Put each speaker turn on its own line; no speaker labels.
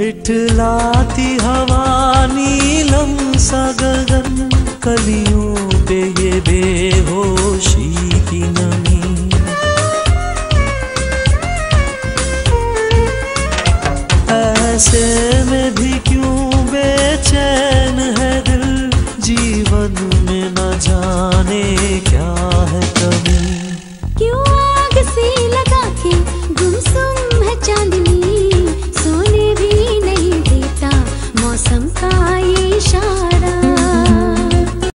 इठलाती हवा नीलम सा कलियों पे ये बेहोशी की नमी। ऐसे में भी क्यों बेचैन है दिल, जीवन में न जाने आयशा